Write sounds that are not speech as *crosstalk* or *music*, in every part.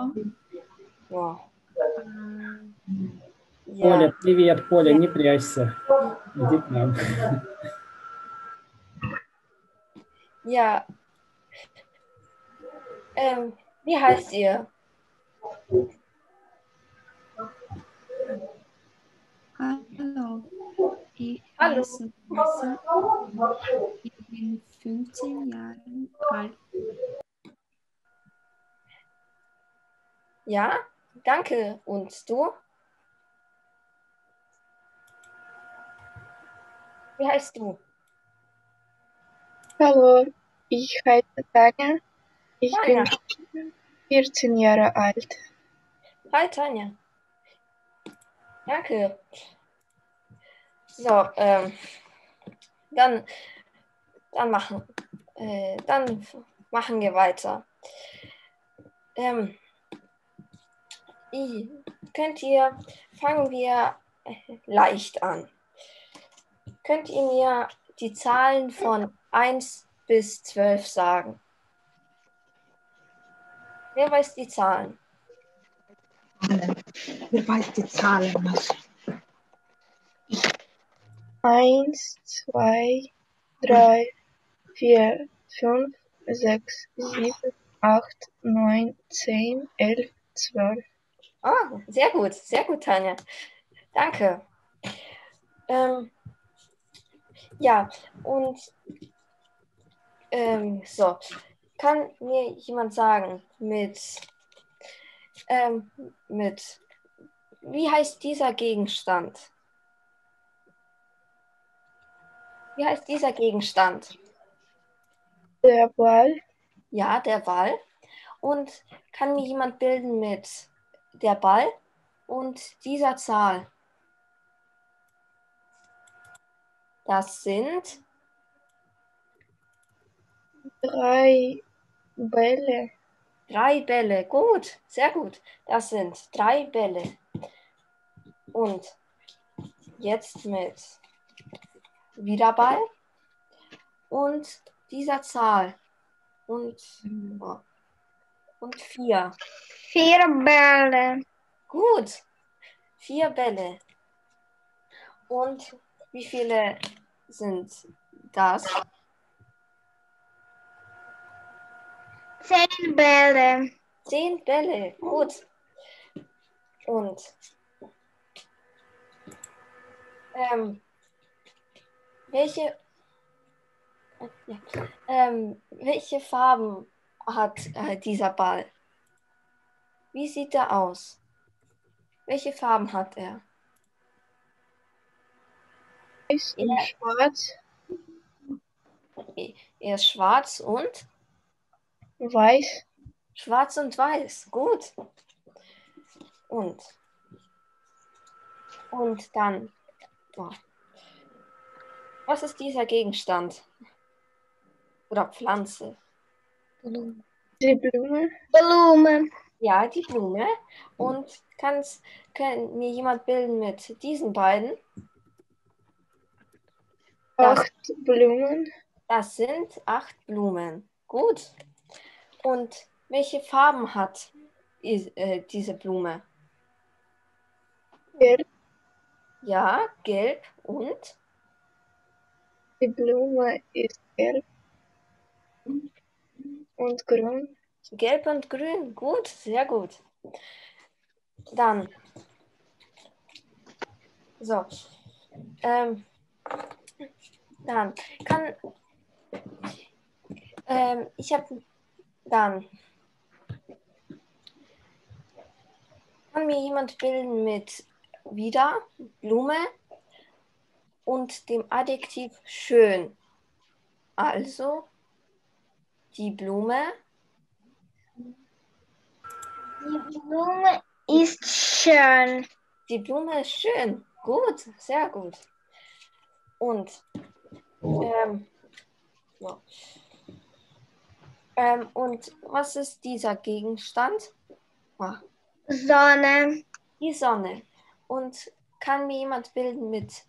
Алло. О. Привет, Поля, не прячься. Иди к нам. Я... Эм, Лихасия. Hallo. Ich. Ich bin 15 Jahre alt. Ja, danke. Und du? Wie heißt du? Hallo, ich heiße Tanja. Ich Tanja. bin 14 Jahre alt. Hi, Tanja. Danke. So, ähm, dann, dann machen, äh, dann machen wir weiter. Ähm, könnt ihr, fangen wir äh, leicht an. Könnt ihr mir die Zahlen von 1 bis 12 sagen? Wer weiß die Zahlen? Wer weiß die Zahlen nicht? Eins, zwei, drei, vier, fünf, sechs, sieben, acht, neun, zehn, elf, zwölf. Ah, sehr gut, sehr gut, Tanja. Danke. Ähm, ja, und ähm, so, kann mir jemand sagen, mit, ähm, mit, wie heißt dieser Gegenstand? Wie heißt dieser Gegenstand? Der Ball, Ja, der Ball. Und kann mir jemand bilden mit der Ball und dieser Zahl? Das sind drei Bälle, drei Bälle. Gut, sehr gut. Das sind drei Bälle. Und jetzt mit wieder Ball und dieser Zahl. Und, oh, und vier. Vier Bälle. Gut. Vier Bälle. Und wie viele sind das? Zehn Bälle. Zehn Bälle. Gut. Und ähm, welche, äh, ja, ähm, welche Farben hat äh, dieser Ball? Wie sieht er aus? Welche Farben hat er? weiß und Ja. schwarz, Er ist schwarz und weiß, schwarz und weiß. Gut. Und und dann oh. was ist dieser Gegenstand oder Pflanze? die Blume, Blumen. Ja, die Blume. Und kann's, kann mir jemand bilden mit diesen beiden? Das, acht Blumen, das sind acht Blumen. Gut. Und welche Farben hat is- äh, diese Blume? gelb, Ja, gelb und die Blume ist gelb und grün, gelb und grün. Gut, sehr gut. Dann. So. Ähm, dann kann. Ähm, ich habe dann. Kann mir jemand bilden mit wieder Blume und dem Adjektiv schön? Also die Blume Die Blume ist schön. Die Blume ist schön. Gut, sehr gut. Und, ähm, so. ähm, und was ist dieser Gegenstand? Ah, Sonne. die Sonne. Und kann mir jemand bilden mit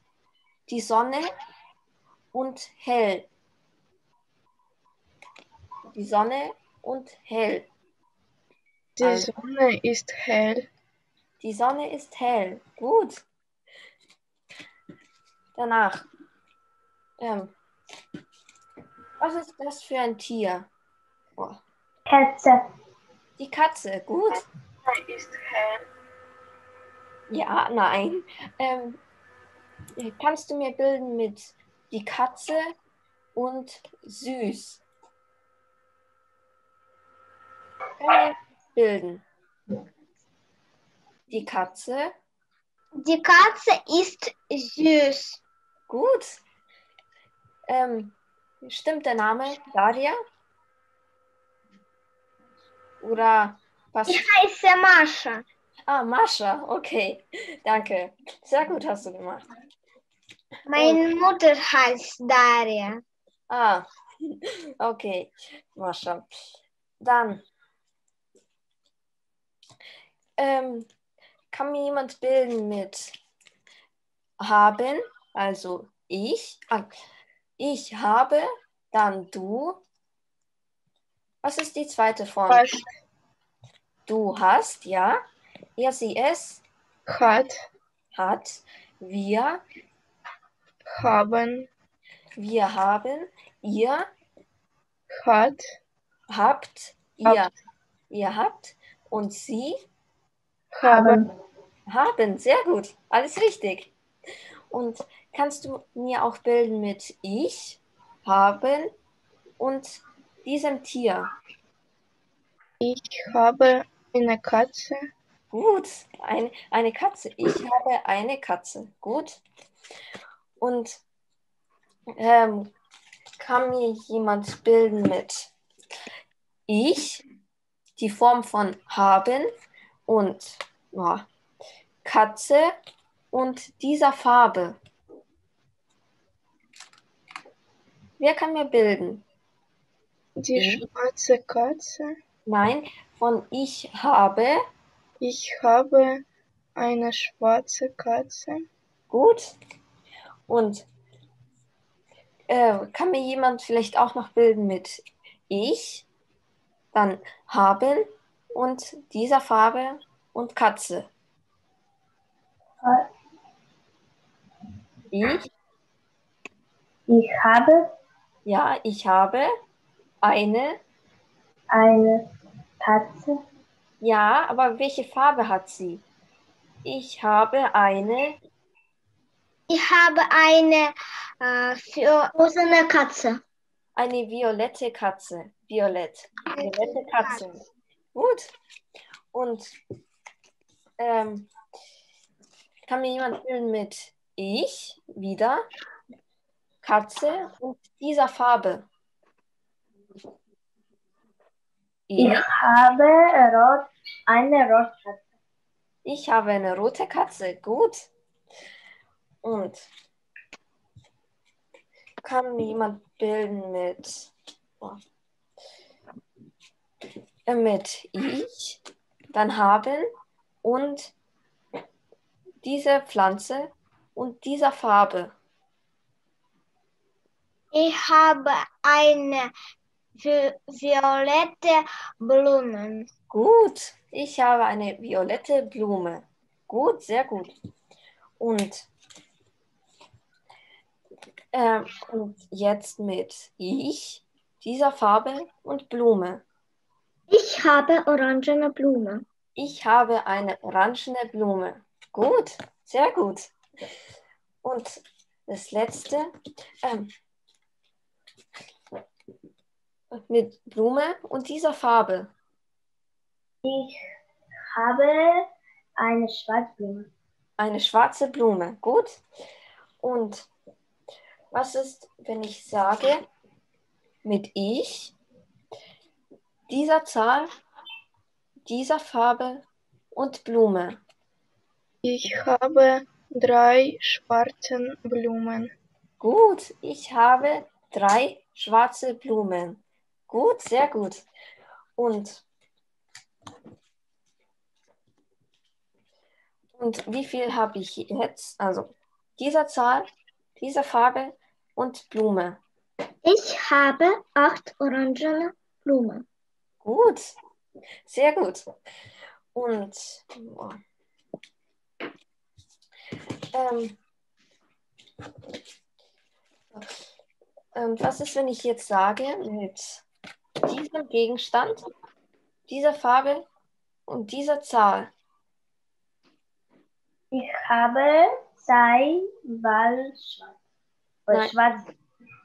die Sonne und hell? Die Sonne und hell. Die Also, Sonne ist hell. die Sonne ist hell. Gut. Danach. Ähm, was ist das für ein Tier? Oh, Katze. die Katze. Gut. Die ist hell. Ja, nein. Ähm, kannst du mir bilden mit die Katze und süß? Können wir bilden. Die Katze. Die Katze ist süß. Gut. Ähm, stimmt der Name Daria? Oder was? Ich heiße Mascha. Ah, Mascha. Okay. Danke. Sehr gut hast du gemacht. Meine Mutter heißt Daria. Ah, *laughs* okay, Mascha. Dann ähm, kann mir jemand bilden mit haben, also ich. Ah, ich habe, dann du. Was ist die zweite Form? Was Du hast, ja. Er, sie, es hat, hat. Wir, haben, wir haben. Ihr hat, habt. Ihr, ihr habt. Und sie haben. Haben, sehr gut. Alles richtig. Und kannst du mir auch bilden mit ich, haben und diesem Tier? Ich habe eine Katze. Gut, ein, eine Katze. Ich habe eine Katze. Gut. Und ähm, kann mir jemand bilden mit ich, die Form von haben und ja, Katze und dieser Farbe? Wer kann mir bilden? Die schwarze Katze. Nein, von ich habe. Ich habe eine schwarze Katze. Gut. Und äh, kann mir jemand vielleicht auch noch bilden mit ich, dann haben und dieser Farbe und Katze? Ich, Ich habe ja, ich habe eine, eine Katze. ja, aber welche Farbe hat sie? Ich habe eine, Ich habe eine äh, für rosene Katze. Eine violette Katze. Violett. Violette Katze. Gut. Und ähm, kann mir jemand bilden mit ich wieder, Katze und dieser Farbe? Ich, habe rot, eine Rotkatze. ich habe eine rote Katze. Gut. Und kann jemand bilden mit, oh, mit ich, dann haben und diese Pflanze und dieser Farbe. Ich habe eine vi violette Blumen. Gut, ich habe eine violette Blume. Gut, sehr gut. Und, ähm, und jetzt mit ich, dieser Farbe und Blume. Ich habe orangene Blume. Ich habe eine orangene Blume. Gut, sehr gut. Und das letzte ähm, mit Blume und dieser Farbe. Ich habe eine Schwarzblume. Eine schwarze Blume. Gut. Und was ist, wenn ich sage mit ich, dieser Zahl, dieser Farbe und Blume? Ich habe drei schwarze Blumen. Gut, ich habe drei schwarze Blumen. Gut, sehr gut. Und, und wie viel habe ich jetzt? Also dieser Zahl, dieser Farbe und Blume. Ich habe acht orangene Blumen. Gut, Sehr gut. Und ähm, ähm, was ist, wenn ich jetzt sage, mit diesem Gegenstand, dieser Farbe und dieser Zahl? Ich habe zwei. Oder Nein. schwarze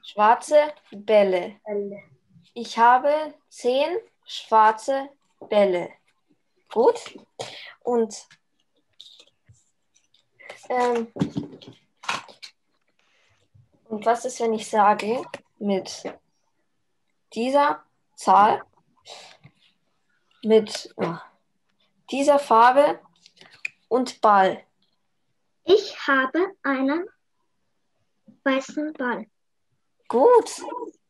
Schwarze Bälle. Bälle. Ich habe zehn schwarze Bälle. Gut. Und ähm, und was ist, wenn ich sage, mit dieser Zahl, mit oh, dieser Farbe und Ball? Ich habe einen weißen Ball. Gut,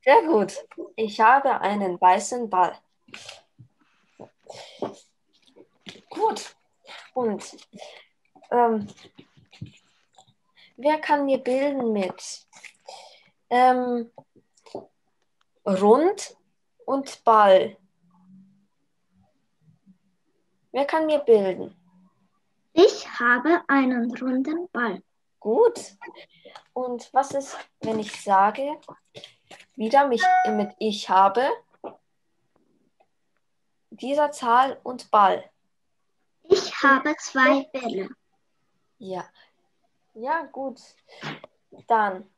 sehr gut. Ich habe einen weißen Ball. Gut. Und ähm, wer kann mir bilden mit ähm, Rund und Ball? Wer kann mir bilden? Ich habe einen runden Ball. Gut. Und was ist, wenn ich sage, wieder mich mit ich habe dieser Zahl und Ball? Ich habe zwei Bälle. Ja. Ja, gut. Dann.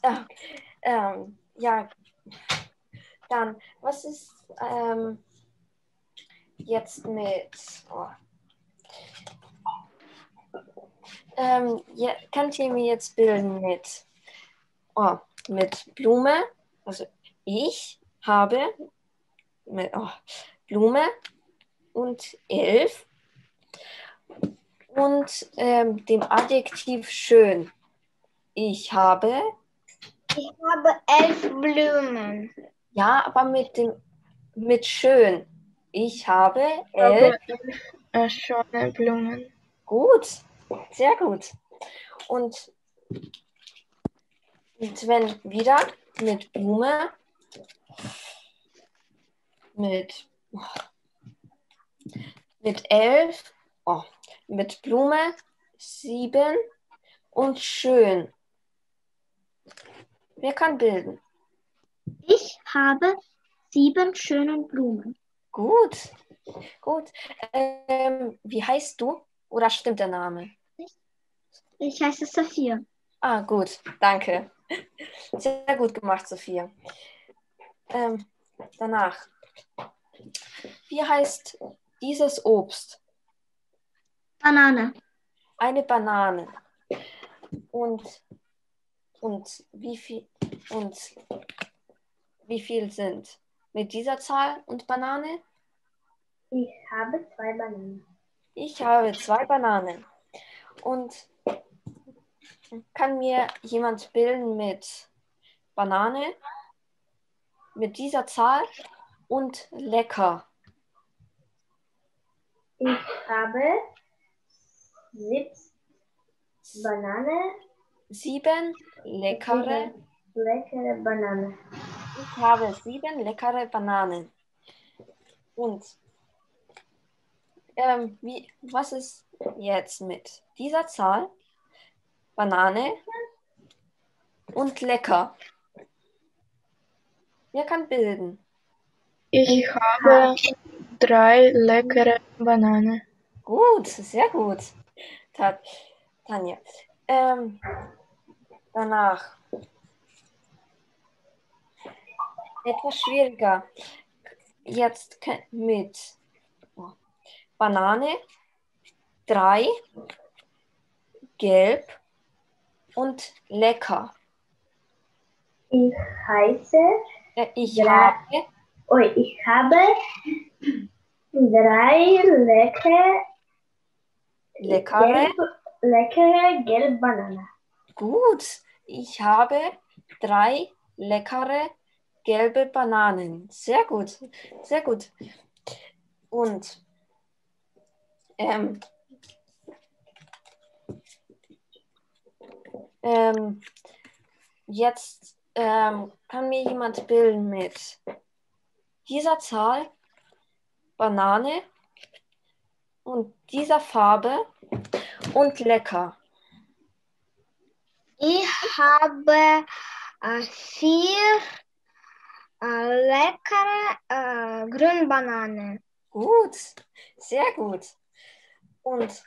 Ah, ähm, ja. Dann, was ist ähm, jetzt mit. Oh. Ähm, ja, könnt ihr mir jetzt bilden mit, oh, mit Blume? Also ich habe mit oh, Blume und elf und ähm, dem Adjektiv schön. Ich habe, Ich habe elf Blumen. ja, aber mit dem mit schön. Ich habe elf. Äh, schöne Blumen. Gut, sehr gut. Und, und wenn wieder mit Blume, mit, mit elf, oh, mit Blume, sieben und schön. Wer kann bilden? Ich habe sieben schöne Blumen. Gut, gut. Ähm, wie heißt du? Oder stimmt der Name? Ich heiße Sophia. Ah, gut, danke. Sehr gut gemacht, Sophia. Ähm, danach. Wie heißt dieses Obst? Banane. Eine Banane. Und, und wie viel und wie viel sind mit dieser Zahl und Banane? Ich habe zwei Bananen. Ich habe zwei Bananen. Und kann mir jemand bilden mit Banane, mit dieser Zahl und lecker? Ich habe sechs Banane, Sieben leckere. leckere Banane. Ich habe sieben leckere Bananen. Und ähm, wie, was ist jetzt mit dieser Zahl? Banane und lecker. Wer kann bilden? Ich habe drei leckere Bananen. Gut, sehr gut. Ta Tanja. Ähm, danach. Etwas schwieriger. Jetzt mit Banane, drei, gelb und lecker. Ich heiße, Äh, ich habe oh, ich habe drei leckere, leckere. gelb, leckere gelbe Bananen. Gut, ich habe drei leckere gelbe Bananen. Sehr gut, sehr gut. Und ähm, ähm, jetzt ähm, kann mir jemand bilden mit dieser Zahl, Banane und dieser Farbe und lecker? Ich habe äh, vier äh, leckere äh, Grünbananen. Gut, sehr gut. Und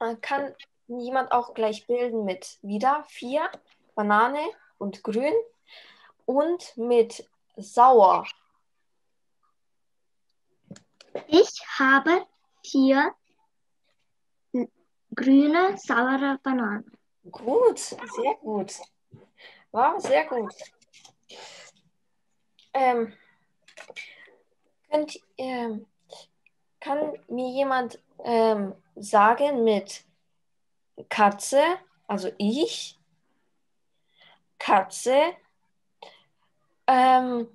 äh, kann jemand auch gleich bilden mit wieder vier Banane und grün und mit sauer. Ich habe vier grüne, saure Bananen. Gut, sehr gut. Wow, sehr gut. Ähm, könnt, ähm, kann mir jemand ähm, sagen mit Katze, also ich, Katze ähm,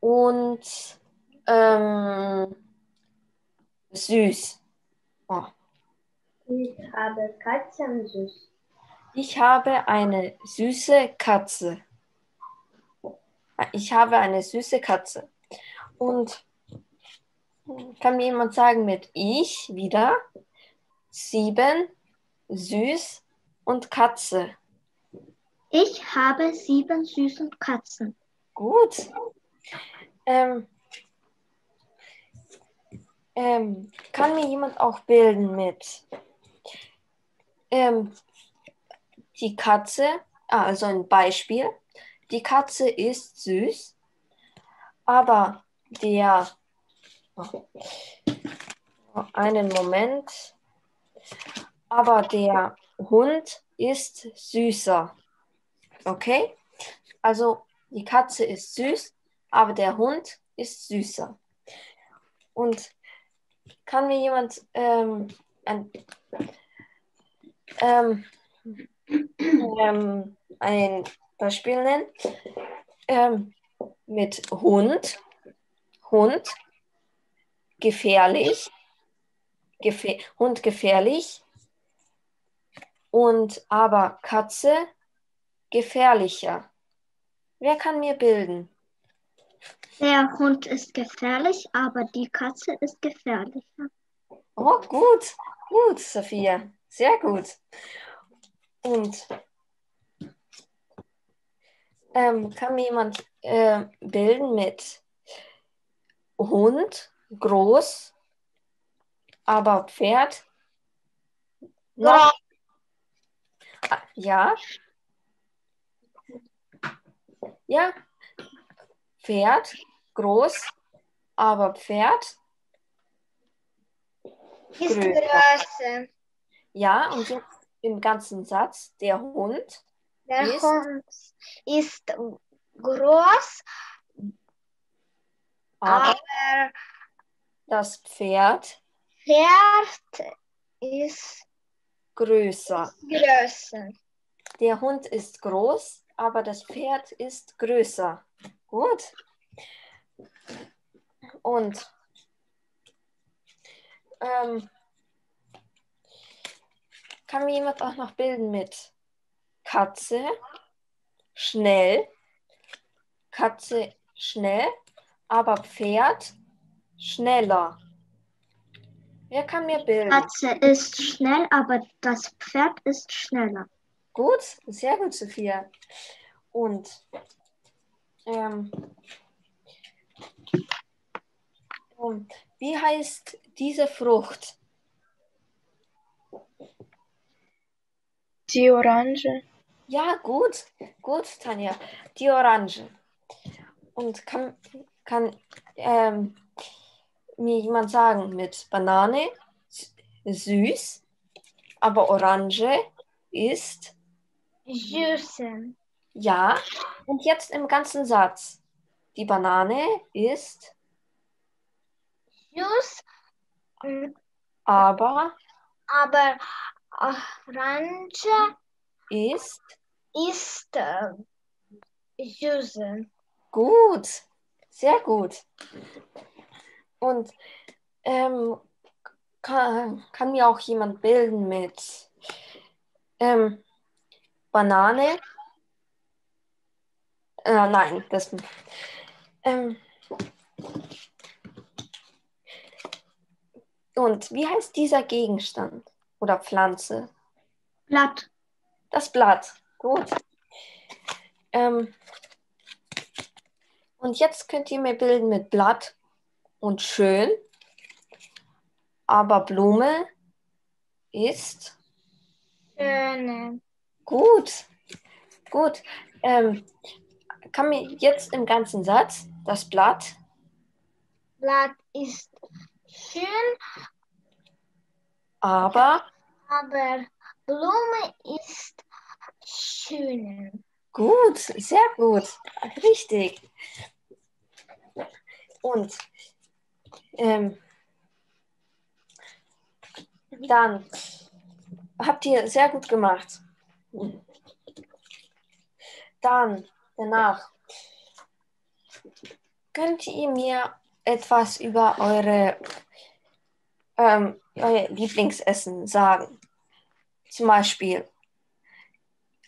und ähm, süß. Oh. Ich habe Katzen süß. Ich habe eine süße Katze. Ich habe eine süße Katze. Und kann mir jemand sagen mit ich wieder sieben, süß und Katze. Ich habe sieben süßen Katzen. Gut. Ähm, ähm, kann mir jemand auch bilden mit ähm, die Katze, ah, also ein Beispiel. Die Katze ist süß, aber der, einen Moment, aber der Hund ist süßer. Okay? Also die Katze ist süß, aber der Hund ist süßer. Und kann mir jemand ähm, ein, ähm, ähm, ein Beispiel nennen? Ähm, mit Hund, Hund, gefährlich, gefähr Hund gefährlich und aber Katze gefährlicher. Wer kann mir bilden? Der Hund ist gefährlich, aber die Katze ist gefährlicher. Oh, gut, gut, Sophia. Sehr gut. Und ähm, kann mir jemand äh, bilden mit Hund, groß, aber Pferd? Noch? Ah, Ja. Ja. Pferd, groß, aber Pferd? Ist Größer. Größe. Ja, und jetzt im ganzen Satz, der Hund. Der Ist- Hund ist groß, Aber aber das Pferd Pferd ist größer. größer. Der Hund ist groß, aber das Pferd ist größer. Gut. Und ähm, kann mir jemand auch noch bilden mit Katze, schnell, Katze schnell, aber Pferd schneller. Wer kann mir bilden? Katze ist schnell, aber das Pferd ist schneller. Gut, sehr gut, Sophia. Und ähm, ähm, wie heißt diese Frucht? Die Orange. Ja, gut, gut, Tanja. Die Orange. Und kann, kann ähm, mir jemand sagen mit Banane süß, aber Orange ist Süße. ja. Und jetzt im ganzen Satz. Die Banane ist Süß, aber aber Orange ist ist äh, gut. Sehr gut. Und ähm, kann, kann mir auch jemand bilden mit ähm, Banane Äh, nein, das. Ähm, und wie heißt dieser Gegenstand oder Pflanze? Blatt. Das Blatt. Gut. Ähm, und jetzt könnt ihr mir bilden mit Blatt und schön. Aber Blume ist Schöne. gut. Gut. Ähm, kann mir jetzt im ganzen Satz das Blatt, Blatt ist schön, aber aber Blume ist schöner. gut, sehr gut, richtig. Und ähm, dann habt ihr sehr gut gemacht. Dann danach könnt ihr mir etwas über eure ähm, euer Lieblingsessen sagen. Zum Beispiel,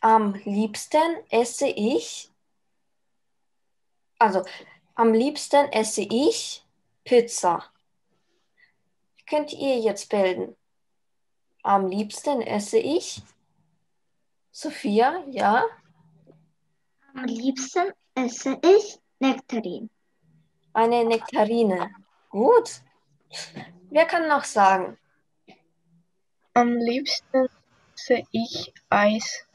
am liebsten esse ich, also am liebsten esse ich Pizza. Könnt ihr jetzt bilden? Am liebsten esse ich Sophia, ja? Am liebsten esse ich Nektarin. Eine Nektarine. Gut. Wer kann noch sagen? Am liebsten esse ich Eis.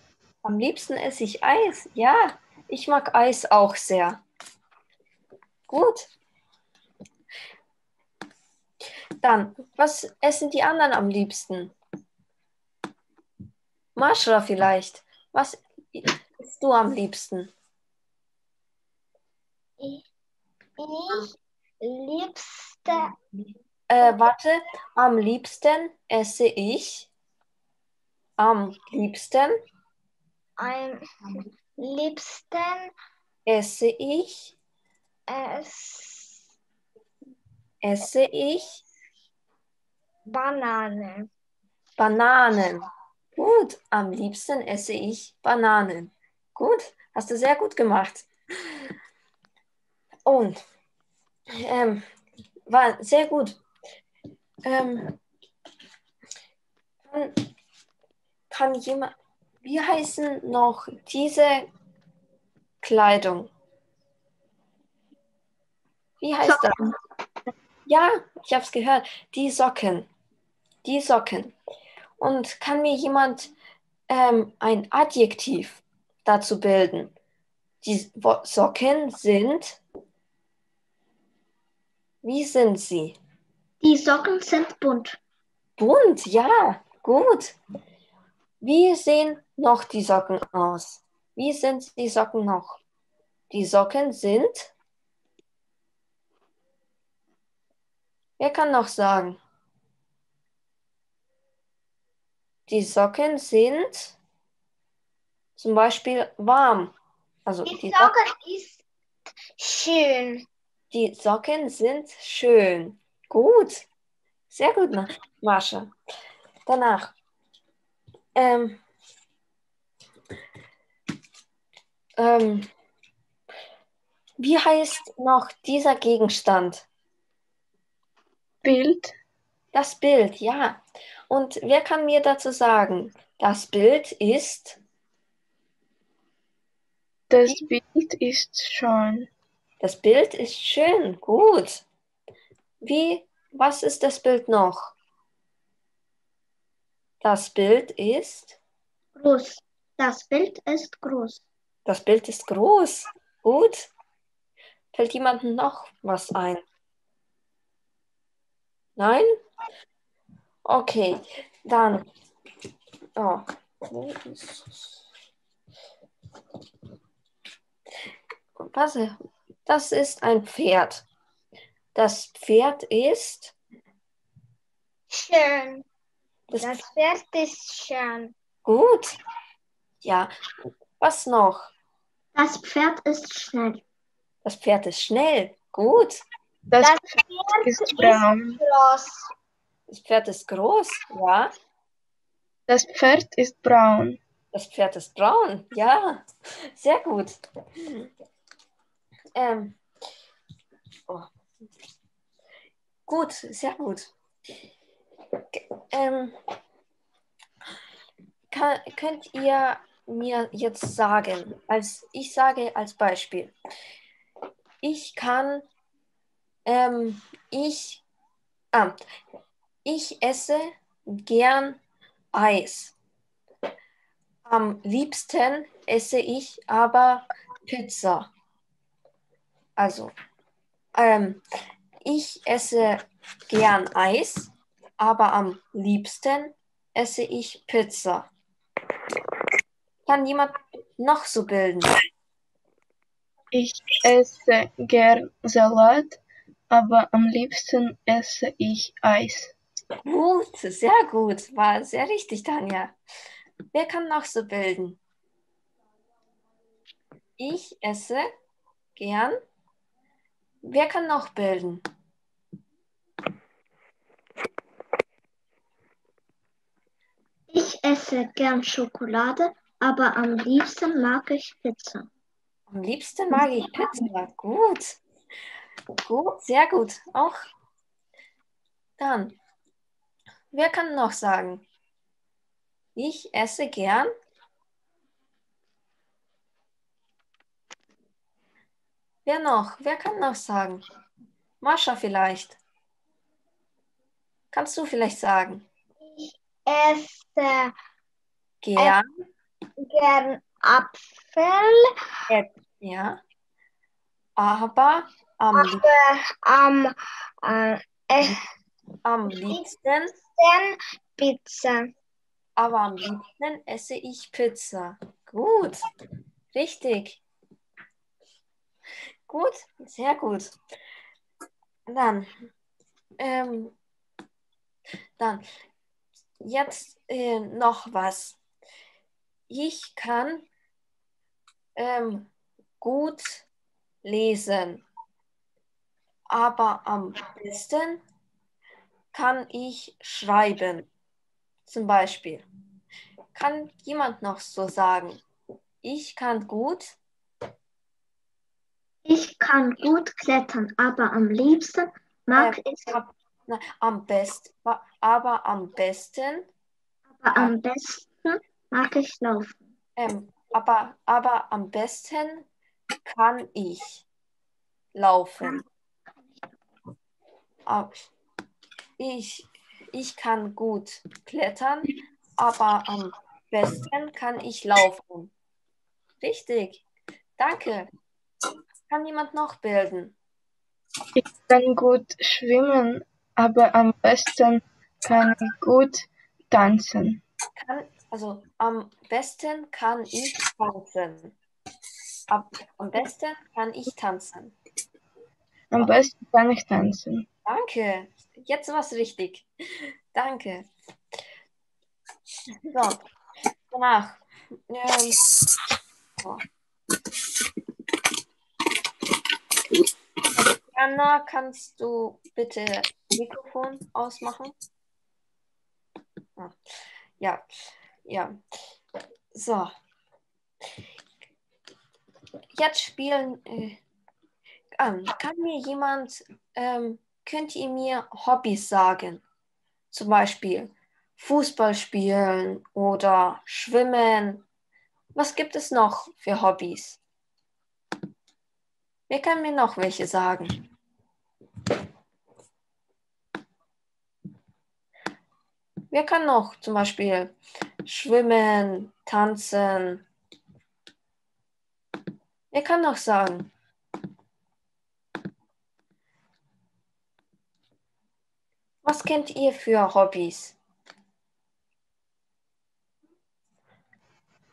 Am liebsten esse ich Eis. Ja, ich mag Eis auch sehr. Gut. Dann, was essen die anderen am liebsten? Marsha vielleicht. Was isst du am liebsten? Ich liebste Äh, warte, am liebsten esse ich. Am liebsten am liebsten esse ich. es Esse ich Banane. Bananen. Gut, am liebsten esse ich Bananen. Gut, hast du sehr gut gemacht. Und ähm, war sehr gut. Ähm, kann, kann jemand, wie heißen noch diese Kleidung? Wie heißt das? Ja, ich habe es gehört. Die Socken. Die Socken. Und kann mir jemand ähm, ein Adjektiv dazu bilden? Die Socken sind. Wie sind sie? Die Socken sind bunt. Bunt, ja, gut. Wie sehen noch die Socken aus? Wie sind die Socken noch? Die Socken sind. Wer kann noch sagen? Die Socken sind zum Beispiel warm. Also Die die, Socken, Socke ist schön. die Socken sind schön. Gut. Sehr gut, Ma- Mascha. Danach. Ähm, ähm, wie heißt noch dieser Gegenstand? Bild. Das Bild, ja. Und wer kann mir dazu sagen? Das Bild ist, Das Bild ist schön. das Bild ist schön, gut. Wie, was ist das Bild noch? Das Bild ist, Groß. Das Bild ist groß. das Bild ist groß, gut. Fällt jemandem noch was ein? Nein? Okay, dann. Oh. wo ist- Was? Das ist ein Pferd. Das Pferd ist. Schön. Das Das Pferd ist schön. gut. Ja. Was noch? Das Pferd ist schnell. Das Pferd ist schnell. Gut. Das Das Pferd Pferd ist ist groß. Das Pferd ist groß. Ja. Das Pferd ist braun. Das Pferd ist braun. Ja, sehr gut. Ähm, oh. Gut, sehr gut. Ähm, kann, könnt ihr mir jetzt sagen, als ich sage als Beispiel, ich kann, ähm, ich, ah, ich esse gern Eis. Am liebsten esse ich aber Pizza. Also, ähm, ich esse gern Eis, aber am liebsten esse ich Pizza. Kann jemand noch so bilden? Ich esse gern Salat, aber am liebsten esse ich Eis. Gut, sehr gut. War sehr richtig, Tanja. Wer kann noch so bilden? Ich esse gern. Wer kann noch bilden? Ich esse gern Schokolade, aber am liebsten mag ich Pizza. Am liebsten mag ich Pizza. Gut. Gut, sehr gut. Auch dann. Wer kann noch sagen? Ich esse gern. Wer noch? Wer kann noch sagen? Mascha vielleicht. Kannst du vielleicht sagen? Esse Gern. gern Apfel, Ja. Aber am, lieb am äh, am liebsten, Pizza. aber am liebsten esse ich Pizza. Gut. Richtig. Gut, sehr gut. Dann, ähm, dann, jetzt äh, noch was. Ich kann ähm, gut lesen, aber am besten kann ich schreiben. Zum Beispiel. Kann jemand noch so sagen? Ich kann gut Ich kann gut klettern, aber am liebsten mag äh, ich, na, am besten, aber am besten, aber am besten mag ich laufen. ähm, aber, aber am besten kann ich laufen. Ab- Ich, ich kann gut klettern, aber am besten kann ich laufen. Richtig. Danke. Kann jemand noch bilden? Ich kann gut schwimmen, aber am besten kann ich gut tanzen. Kann, also am besten kann ich tanzen. Ab, am besten kann ich tanzen. Am besten kann ich tanzen. Danke. Jetzt war's richtig. Danke. So. Danach. Ähm, so. Anna, kannst du bitte Mikrofon ausmachen? Ah, Ja, ja. So. Jetzt spielen. Äh, an. Kann mir jemand, ähm, könnt ihr mir Hobbys sagen? Zum Beispiel Fußball spielen oder Schwimmen. Was gibt es noch für Hobbys? Wer kann mir noch welche sagen? Wer kann noch zum Beispiel schwimmen, tanzen? Wer kann noch sagen? Was kennt ihr für Hobbys?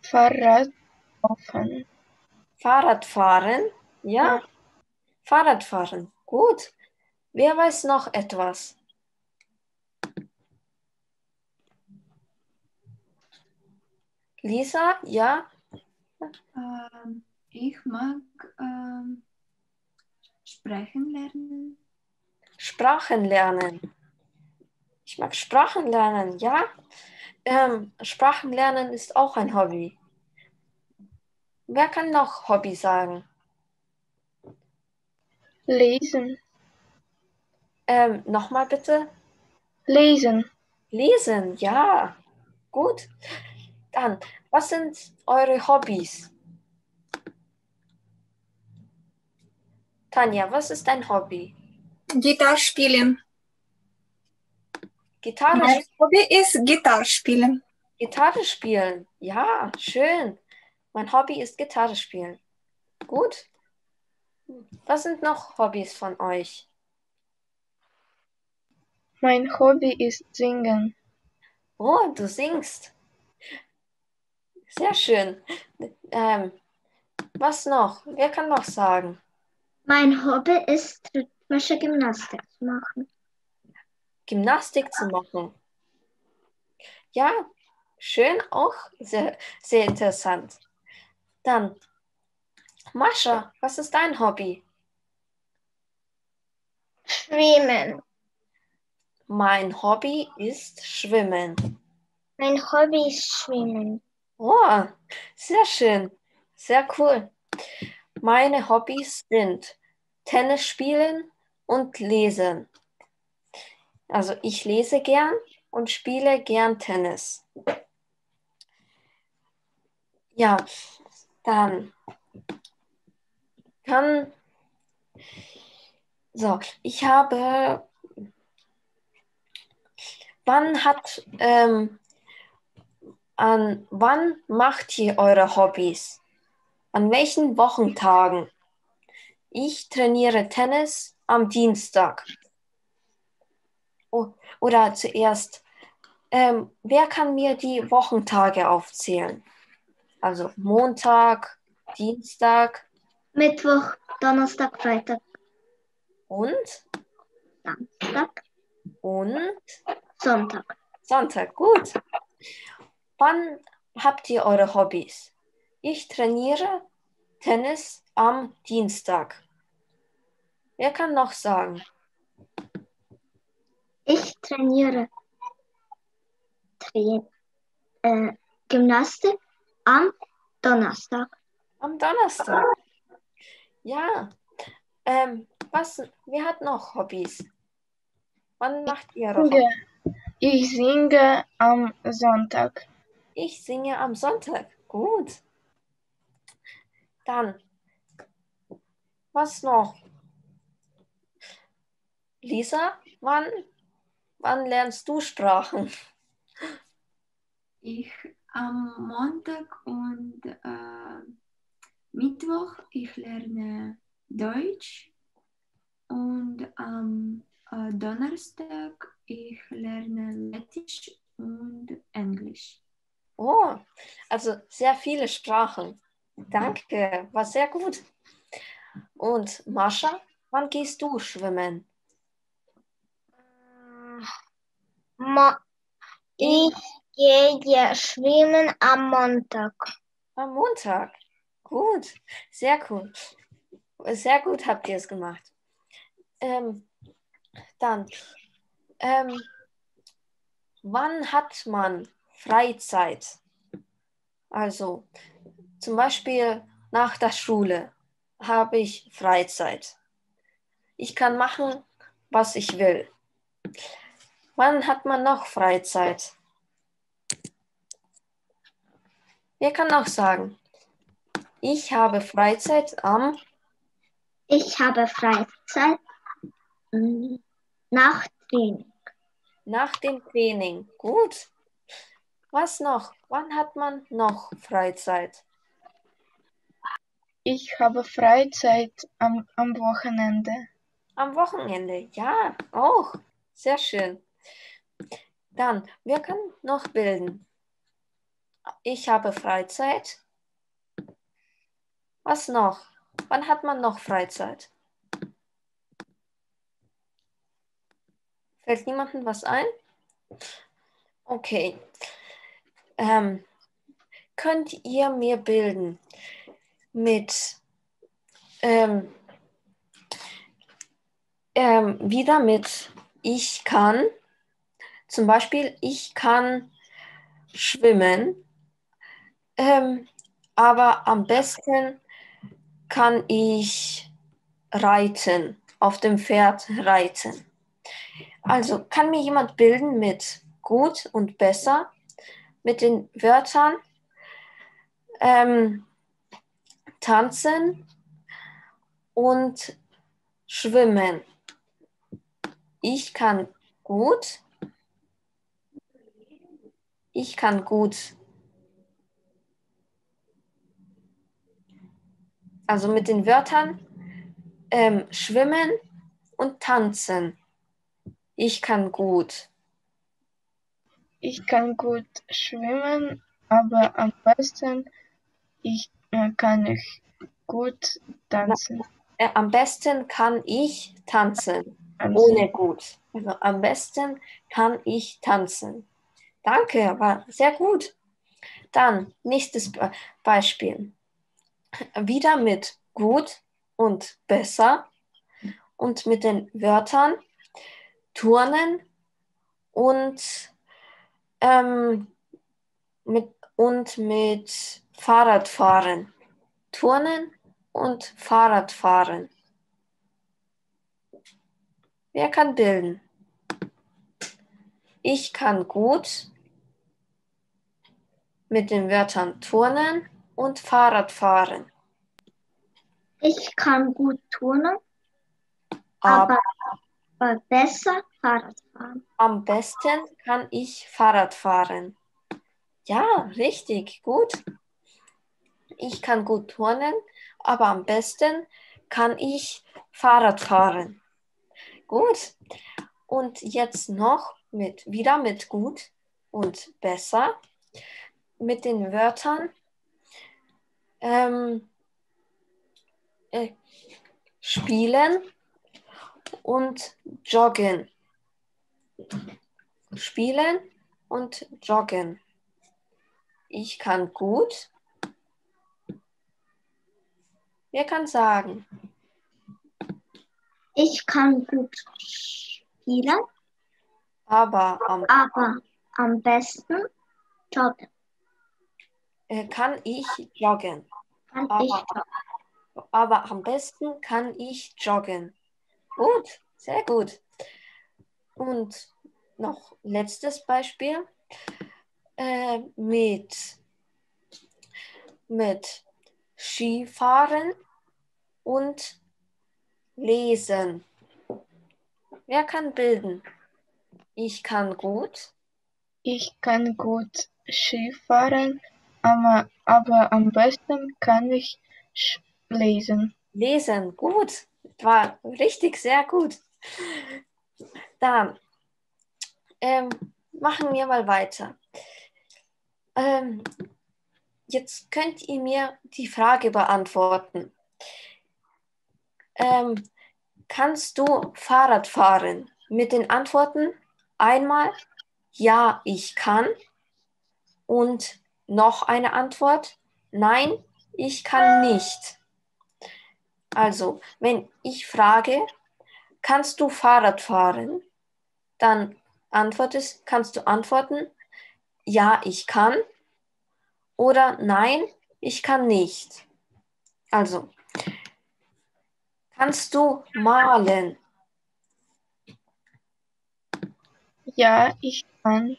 Fahrrad laufen. Fahrradfahren? Ja. Fahrradfahren. Gut. Wer weiß noch etwas? Lisa? Ja. Ähm, ich mag ähm, sprechen lernen. Sprachen lernen. Ich mag Sprachen lernen, ja. Ähm, Sprachen lernen ist auch ein Hobby. Wer kann noch Hobby sagen? Lesen. Ähm, Nochmal bitte. Lesen. Lesen, ja. Gut. Dann, was sind eure Hobbys? Tanja, was ist dein Hobby? Gitarre spielen. Gitarre, Mein Hobby ist Gitarre spielen. Gitarre spielen. Ja, schön. Mein Hobby ist Gitarre spielen. Gut. Was sind noch Hobbys von euch? Mein Hobby ist Singen. Oh, du singst. Sehr schön. Ähm, was noch? Wer kann noch sagen? Mein Hobby ist rhythmische Gymnastik zu machen. Gymnastik zu machen. Ja, schön, auch sehr, sehr interessant. Dann, Mascha, was ist dein Hobby? Schwimmen. Mein Hobby ist Schwimmen. Mein Hobby ist Schwimmen. Oh, sehr schön, sehr cool. Meine Hobbys sind Tennis spielen und lesen. Also ich lese gern und spiele gern Tennis. Ja, dann kann. So, ich habe. Wann hat. Ähm, an wann macht ihr eure Hobbys? An welchen Wochentagen? Ich trainiere Tennis am Dienstag. Oh, oder zuerst, ähm, wer kann mir die Wochentage aufzählen? Also Montag, Dienstag Mittwoch, Donnerstag, Freitag, und Samstag, und Sonntag. Sonntag. Gut. Wann habt ihr eure Hobbys? Ich trainiere Tennis am Dienstag. Wer kann noch sagen? Ich trainiere Tra äh, Gymnastik am Donnerstag. Am Donnerstag. Ja. Ähm, was, wer hat noch Hobbys? Wann macht ihr. Hobbys? Ich singe am Sonntag. Ich singe am Sonntag. Gut. Dann, was noch? Lisa, wann, wann lernst du Sprachen? Ich am Montag und äh, Mittwoch ich lerne Deutsch und am äh, Donnerstag ich lerne Lettisch und Englisch. Oh, also sehr viele Sprachen. Danke, war sehr gut. Und Mascha, wann gehst du schwimmen? Ich gehe schwimmen am Montag. Am Montag. Gut, sehr cool. Sehr gut habt ihr es gemacht. Ähm, dann, ähm, wann hat man Freizeit? Also, zum Beispiel nach der Schule habe ich Freizeit. Ich kann machen, was ich will. Wann hat man noch Freizeit? Wer kann auch sagen? Ich habe Freizeit am Ich habe Freizeit nach Training. nach dem Training. Gut. Was noch? Wann hat man noch Freizeit? Ich habe Freizeit am, am Wochenende. Am Wochenende. Ja, auch. Sehr schön. Dann, wer kann noch bilden? Ich habe Freizeit. Was noch? Wann hat man noch Freizeit? Fällt niemandem was ein? Okay. Ähm, könnt ihr mir bilden mit ähm, ähm, wieder mit ich kann zum Beispiel, ich kann schwimmen, ähm, aber am besten kann ich reiten, auf dem Pferd reiten. Also kann mir jemand bilden mit gut und besser, mit den Wörtern ähm, tanzen und schwimmen. Ich kann gut. Ich kann gut. Also mit den Wörtern ähm, schwimmen und tanzen. Ich kann gut. Ich kann gut schwimmen, aber am besten ich, äh, kann ich gut tanzen. Äh, am besten kann ich tanzen. tanzen. Ohne gut. Also am besten kann ich tanzen. Danke, war sehr gut. Dann nächstes Be Beispiel. Wieder mit gut und besser und mit den Wörtern Turnen und, ähm, mit, und mit Fahrradfahren. Turnen und Fahrradfahren. Wer kann bilden? Ich kann gut mit den Wörtern Turnen und Fahrradfahren. Ich kann gut turnen, Aber aber, aber besser Fahrrad fahren. am besten kann ich Fahrrad fahren. Ja, richtig, gut. Ich kann gut turnen, aber am besten kann ich Fahrrad fahren. Gut. Und jetzt noch mit wieder mit gut und besser mit den Wörtern ähm, äh, spielen und joggen. Spielen und joggen. Ich kann gut. Wer kann sagen? Ich kann gut spielen, Aber am, aber am besten joggen. Äh, kann ich joggen. Kann Aber- ich joggen. Aber am besten kann ich joggen. Gut, sehr gut. Und noch letztes Beispiel äh, mit, mit Skifahren und Lesen. Wer kann bilden? Ich kann gut. Ich kann gut Skifahren, aber, aber am besten kann ich lesen. Lesen, gut. War richtig, sehr gut. Dann ähm, machen wir mal weiter. Ähm, jetzt könnt ihr mir die Frage beantworten. Ähm, kannst du Fahrrad fahren? Mit den Antworten einmal ja, ich kann und noch eine Antwort nein, ich kann nicht. Also, wenn ich frage, kannst du Fahrrad fahren? Dann antwortest, kannst du antworten, ja, ich kann oder nein, ich kann nicht. Also, kannst du malen? Ja, ich kann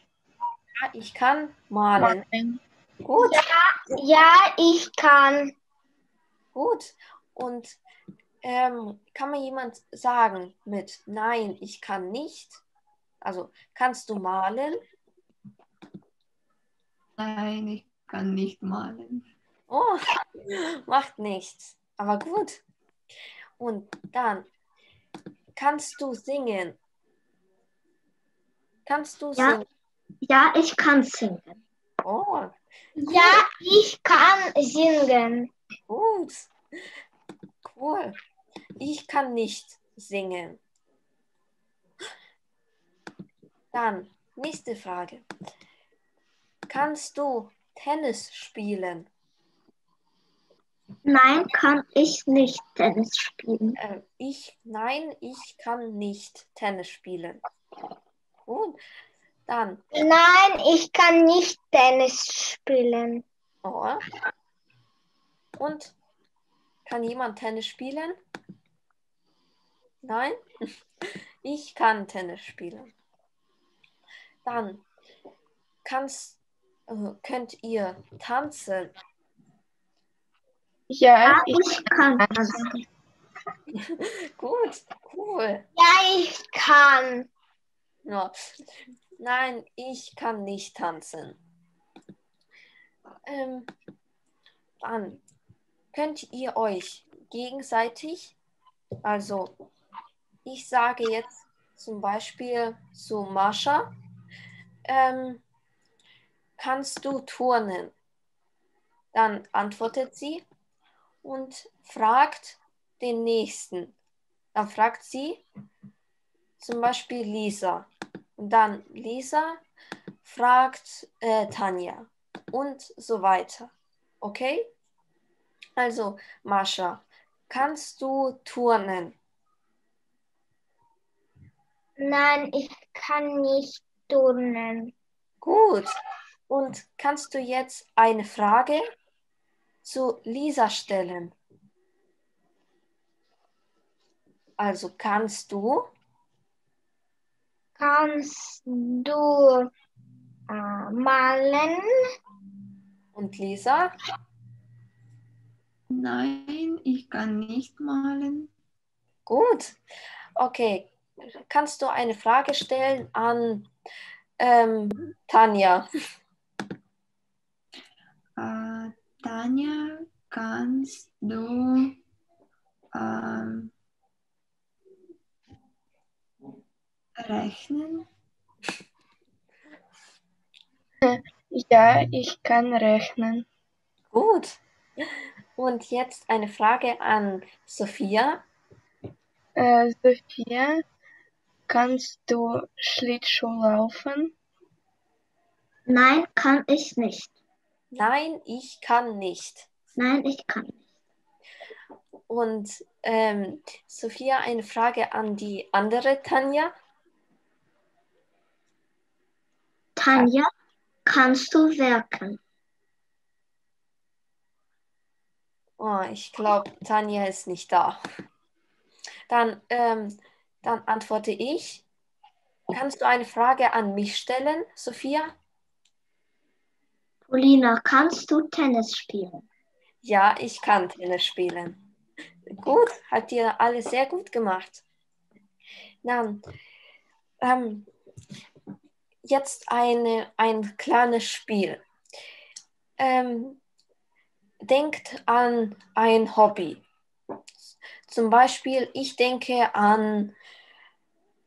Ja, ich kann malen. malen. Gut, Ja, ich kann. gut. Und ähm, kann mir jemand sagen mit nein, ich kann nicht? Also, kannst du malen? Nein, ich kann nicht malen. Oh, *laughs* macht nichts. Aber gut. Und dann kannst du singen. Kannst du Ja. singen? Ja, ich kann singen. Oh, Ja, ich kann singen. gut. Cool. Ich kann nicht singen. Dann, nächste Frage. Kannst du Tennis spielen? Nein, kann ich nicht Tennis spielen. Äh, ich, nein, ich kann nicht Tennis spielen. Gut. Dann, Nein, ich kann nicht Tennis spielen. oh. Und kann jemand Tennis spielen? Nein? *laughs* Ich kann Tennis spielen. Dann kannst, äh, könnt ihr tanzen. Ja, ich kann tanzen. *laughs* Gut, cool. Ja, ich kann. Ja. Nein, ich kann nicht tanzen. Ähm, dann könnt ihr euch gegenseitig, also ich sage jetzt zum Beispiel zu Mascha, ähm, kannst du turnen? Dann antwortet sie und fragt den nächsten. Dann fragt sie zum Beispiel Lisa. Und dann Lisa fragt äh, Tanja und so weiter. Okay? Also, Mascha, kannst du turnen? Nein, ich kann nicht turnen. Gut. Und kannst du jetzt eine Frage zu Lisa stellen? Also kannst du? Kannst du äh, malen? Und Lisa? Nein, ich kann nicht malen. Gut. Okay. Kannst du eine Frage stellen an ähm, Tanja? Äh, Tanja, kannst du ähm, rechnen? Ja, ich kann rechnen. Gut. Und jetzt eine Frage an Sophia. Äh, Sophia, kannst du Schlittschuh laufen? Nein, kann ich nicht. Nein, ich kann nicht. Nein, ich kann nicht. Und ähm, Sophia, eine Frage an die andere Tanja. Tanja, kannst du werken? Oh, ich glaube, Tanja ist nicht da. Dann, ähm, dann antworte ich. Kannst du eine Frage an mich stellen, Sophia? Polina, kannst du Tennis spielen? Ja, ich kann Tennis spielen. Gut, habt ihr alles sehr gut gemacht. Dann, ähm, jetzt eine, ein kleines Spiel. Ähm, denkt an ein Hobby. Zum Beispiel, ich denke an,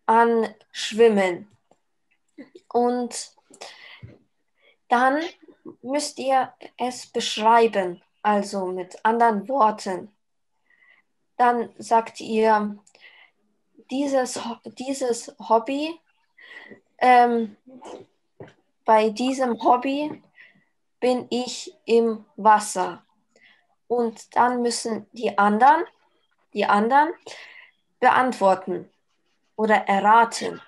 an Schwimmen. Und dann müsst ihr es beschreiben, also mit anderen Worten. Dann sagt ihr, dieses, dieses Hobby, ähm, bei diesem Hobby bin ich im Wasser. Und dann müssen die anderen, die anderen beantworten oder erraten,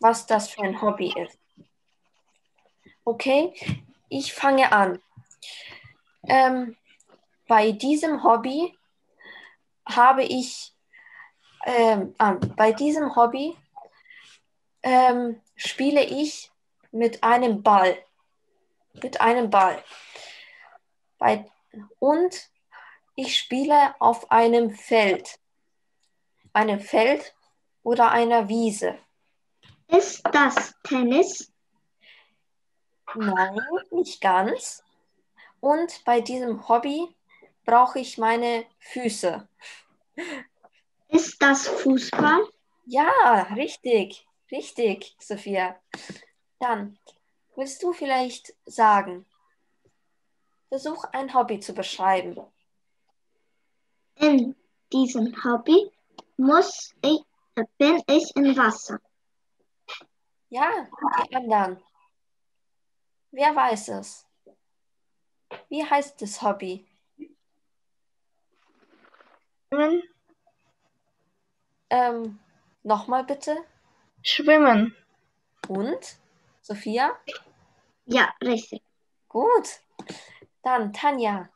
was das für ein Hobby ist. Okay, ich fange an. Ähm, bei diesem Hobby habe ich, ähm, ah, bei diesem Hobby ähm, spiele ich mit einem Ball. Mit einem Ball. Bei, und ich spiele auf einem Feld. Einem Feld oder einer Wiese. Ist das Tennis? Nein, nicht ganz. Und bei diesem Hobby brauche ich meine Füße. Ist das Fußball? Ja, richtig, richtig, Sophia. Dann willst du vielleicht sagen, versuch ein Hobby zu beschreiben. In diesem Hobby muss ich, bin ich im Wasser. Ja, die anderen. Wer weiß es? Wie heißt das Hobby? Ähm, nochmal bitte. Schwimmen. Und? Sophia? Ja, richtig. Gut. Dann Tanja,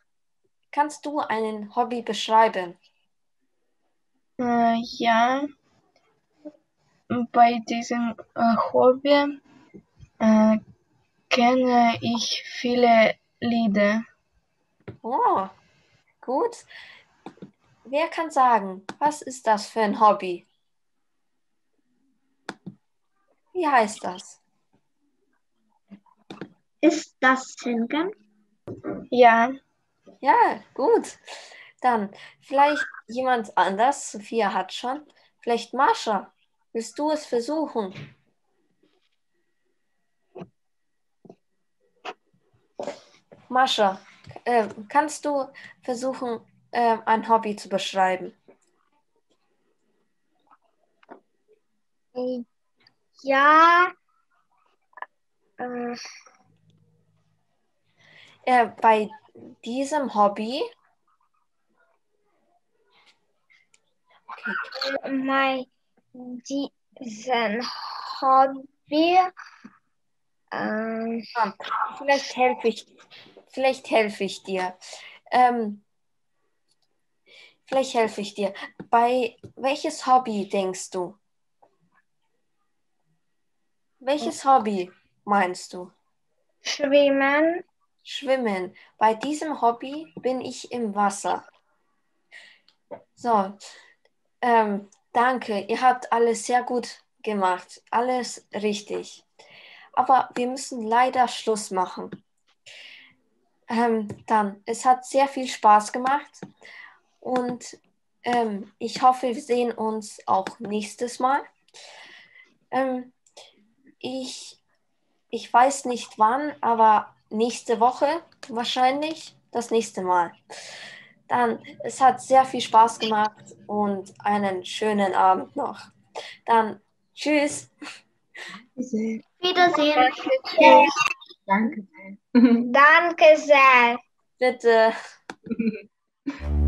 kannst du einen Hobby beschreiben? Äh, ja, bei diesem äh, Hobby äh, kenne ich viele Lieder. Oh, gut. Wer kann sagen, was ist das für ein Hobby? Wie heißt das? Ist das Singen? Ja, Ja, gut. Dann vielleicht jemand anders. Sophia hat schon. Vielleicht Mascha. Willst du es versuchen? Mascha, äh, kannst du versuchen, äh, ein Hobby zu beschreiben? Ja. Äh, Äh, bei diesem Hobby. Okay. diesen Hobby. Ähm, Ah, Vielleicht helfe ich, vielleicht helfe ich dir. Ähm, vielleicht helfe ich dir. Bei welches Hobby denkst du? Welches Hobby meinst du? schwimmen. Schwimmen. Bei diesem Hobby bin ich im Wasser. So, ähm, danke. Ihr habt alles sehr gut gemacht. Alles richtig. Aber wir müssen leider Schluss machen. Ähm, dann, es hat sehr viel Spaß gemacht und ähm, ich hoffe, wir sehen uns auch nächstes Mal. Ähm, ich, ich weiß nicht wann, aber nächste Woche wahrscheinlich das nächste Mal. Dann, es hat sehr viel Spaß gemacht und einen schönen Abend noch. Dann, tschüss. Sehr. Wiedersehen. Danke. Danke sehr. Bitte. *laughs*